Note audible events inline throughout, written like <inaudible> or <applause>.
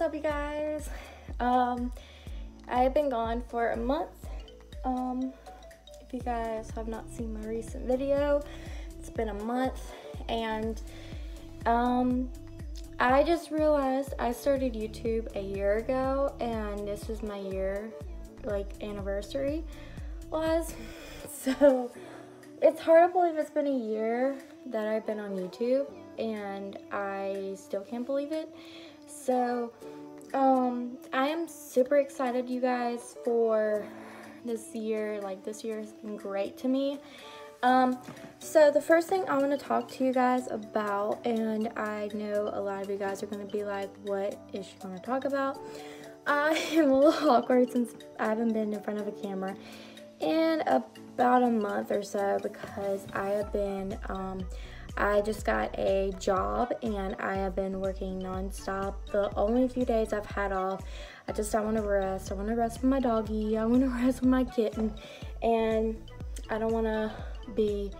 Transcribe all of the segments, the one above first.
Up you guys um, I have been gone for a month. Um, if you guys have not seen my recent video, it's been a month and um, I just realized I started YouTube a year ago and this is my year like anniversary was. <laughs> So it's hard to believe it's been a year that I've been on YouTube and I still can't believe it. So um I am super excited you guys for this year. Like this year has been great to me. Um, so the first thing I want to talk to you guys about, and I know a lot of you guys are going to be like, what is she going to talk about? I <laughs> am a little awkward since I haven't been in front of a camera in about a month or so because I have been, um, I just got a job and I have been working nonstop. The only few days I've had off, I just I want to rest. I want to rest with my doggy. I want to <laughs> rest with my kitten, and I don't want to be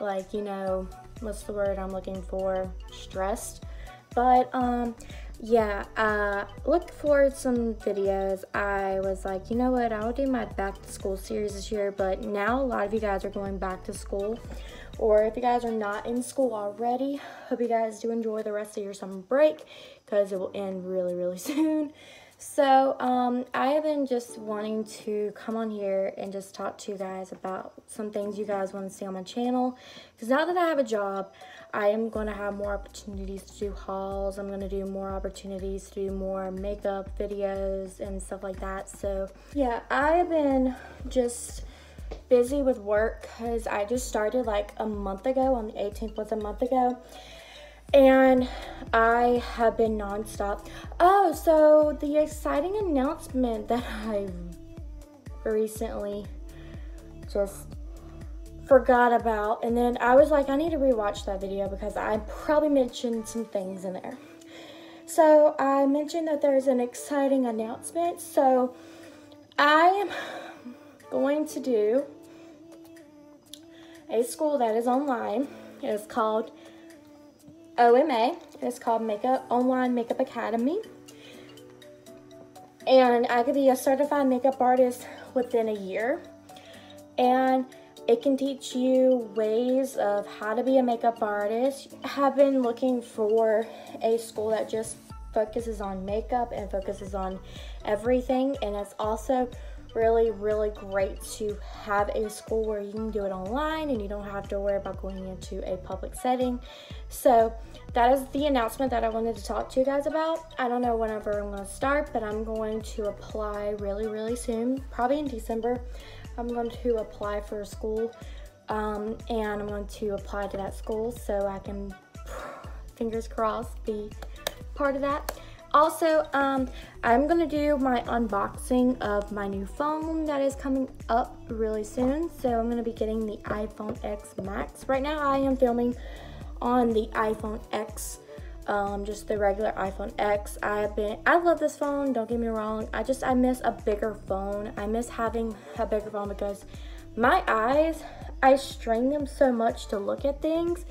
like you know what's the word I'm looking for stressed. But um, yeah, uh, look forward some videos. I was like, you know what, I'll do my back to school series this year, but now a lot of you guys are going back to school. Or if you guys are not in school already, hope you guys do enjoy the rest of your summer break because it will end really, really <laughs> soon. So, um, I have been just wanting to come on here and just talk to you guys about some things you guys want to see on my channel. Because now that I have a job, I am going to have more opportunities to do hauls. I'm going to do more opportunities to do more makeup videos and stuff like that. So, yeah, I have been just busy with work because I just started like a month ago. On the 18th was a month ago and I have been nonstop. Oh, so the exciting announcement that <laughs> I recently just forgot about, and then I was like, I need to rewatch that video because I probably mentioned some things in there. So I mentioned that there's an exciting announcement. So I am going to do a school that is online. It is called OMA. It's called Makeup Online Makeup Academy. And I could be a certified makeup artist within a year. And it can teach you ways of how to be a makeup artist. I have been looking for a school that just focuses on makeup and focuses on everything. And it's also really, really great to have a school where you can do it online and you don't have to worry about going into a public setting. So that is the announcement that I wanted to talk to you guys about. I don't know whenever I'm going to start, but I'm going to apply really, really soon, probably in December. I'm going to apply for a school um, and I'm going to apply to that school so I can, <sighs> fingers crossed, be part of that. Also, um, I'm gonna do my unboxing of my new phone that is coming up really soon. So I'm gonna be getting the iPhone X Max. Right now I am filming on the iPhone X, um, just the regular iPhone X. I've been, I love this phone, don't get me wrong. I just, I miss a bigger phone. I miss having a bigger phone because my eyes, I strain them so much to look at things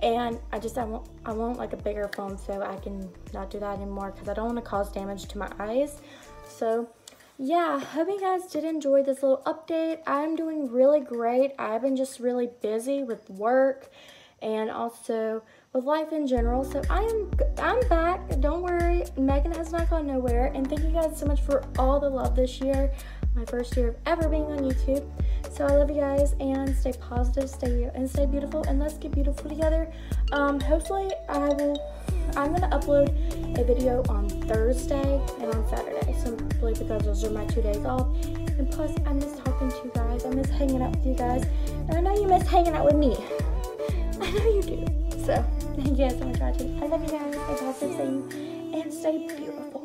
and I just I want I want like a bigger phone so I can not do that anymore because I don't want to cause damage to my eyes. So yeah hope you guys did enjoy this little update. I'm doing really great. I've been just really busy with work and also with life in general. So I am I'm back. Don't worry. Meghan has not gone nowhere. And thank you guys so much for all the love this year. My first year of ever being on YouTube so I love you guys and stay positive, stay and stay beautiful, and let's get beautiful together. Um, hopefully I will. I'm gonna upload a video on Thursday and on Saturday, simply because those are my two days off. And plus, I miss talking to you guys. I miss hanging out with you guys, and I know you miss hanging out with me. I know you do. So thank you guys so much for watching. I love you guys. Stay positive, stay and stay beautiful.